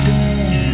Stay.